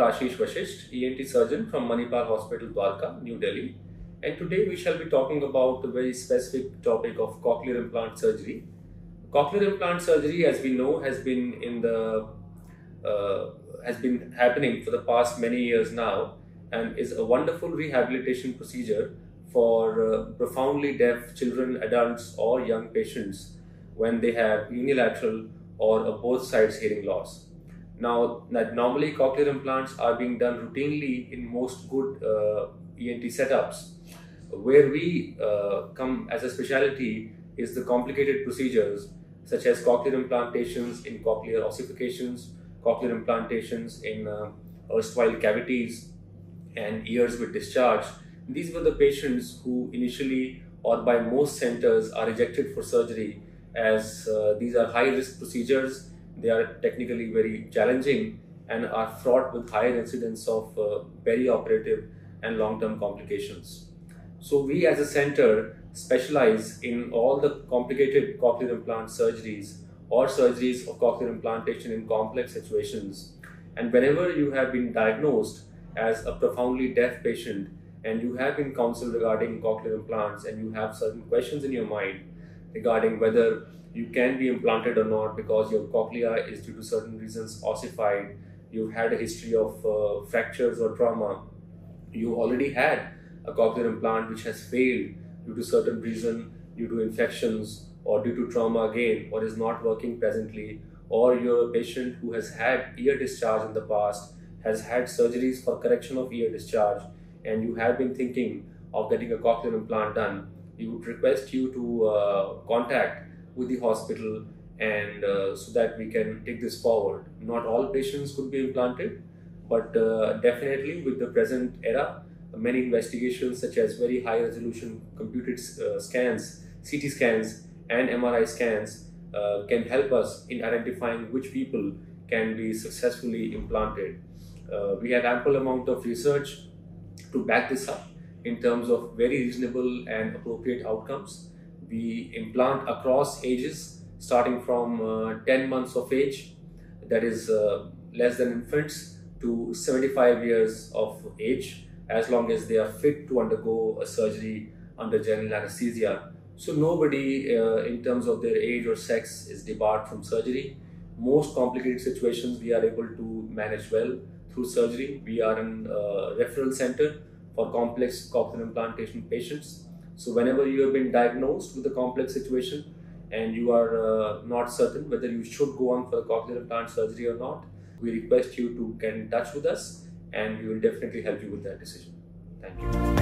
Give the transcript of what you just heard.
Dr. Ashish Vashisth, ENT surgeon from Manipal Hospital, Dwarka, New Delhi. And today we shall be talking about a very specific topic of cochlear implant surgery. Cochlear implant surgery, as we know, has been in the uh, has been happening for the past many years now, and is a wonderful rehabilitation procedure for uh, profoundly deaf children, adults, or young patients when they have unilateral or both sides hearing loss. Now, that normally cochlear implants are being done routinely in most good uh, ENT setups. Where we uh, come as a specialty is the complicated procedures such as cochlear implantations in cochlear ossifications, cochlear implantations in uh, erstwhile cavities, and ears with discharge. These were the patients who initially or by most centers are rejected for surgery as uh, these are high risk procedures they are technically very challenging and are fraught with higher incidence of uh, perioperative and long-term complications. So we as a center specialize in all the complicated cochlear implant surgeries or surgeries of cochlear implantation in complex situations. And whenever you have been diagnosed as a profoundly deaf patient and you have been counseled regarding cochlear implants and you have certain questions in your mind regarding whether you can be implanted or not because your cochlea is due to certain reasons ossified, you've had a history of uh, fractures or trauma, you already had a cochlear implant which has failed due to certain reason, due to infections or due to trauma again, or is not working presently, or you're a patient who has had ear discharge in the past, has had surgeries for correction of ear discharge, and you have been thinking of getting a cochlear implant done, we would request you to uh, contact with the hospital and uh, so that we can take this forward. Not all patients could be implanted, but uh, definitely with the present era, many investigations such as very high resolution computed uh, scans, CT scans, and MRI scans uh, can help us in identifying which people can be successfully implanted. Uh, we have ample amount of research to back this up in terms of very reasonable and appropriate outcomes. We implant across ages starting from uh, 10 months of age that is uh, less than infants to 75 years of age as long as they are fit to undergo a surgery under general anesthesia. So nobody uh, in terms of their age or sex is debarred from surgery. Most complicated situations we are able to manage well through surgery. We are in a referral center for complex cochlear implantation patients so whenever you have been diagnosed with a complex situation and you are uh, not certain whether you should go on for the cochlear implant surgery or not, we request you to get in touch with us and we will definitely help you with that decision. Thank you.